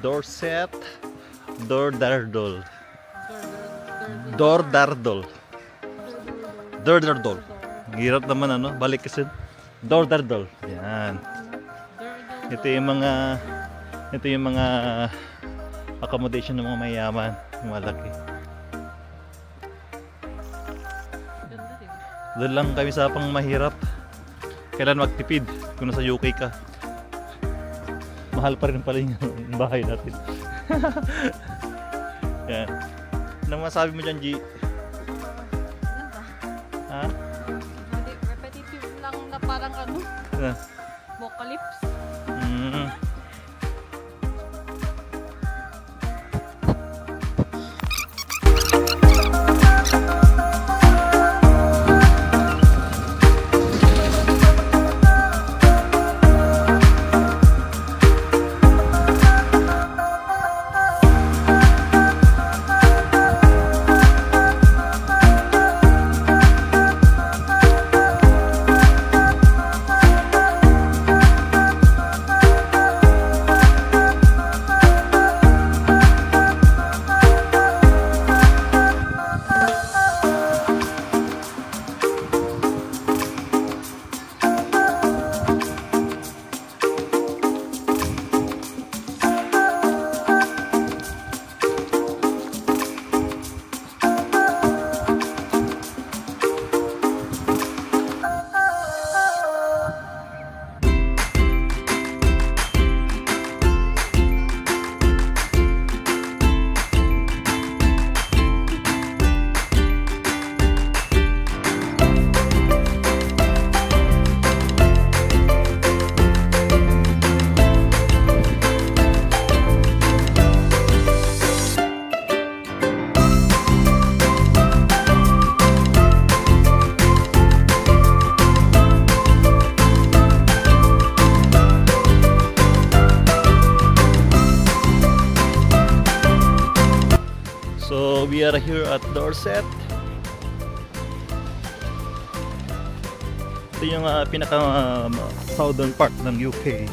Dorset Dordardol Dor- dor- dor- Dordardol dor- Dordardol Hirap naman ano, balik kasi. Dordardol Yan. Ito yung mga Ito yung mga Accommodation ng mga mayaman. Yung malaki. Doon lang kami sa pang mahirap. Kailan magtipid Kung nasa UK ka Mahal pa rin pala yung bahay natin Yan Anong masabi mo dyan, G? Ha? Repetitive lang na parang ano, vocalips. Mm. So we are here at Dorset. Ito yung ah, pinaka um, southern part ng UK.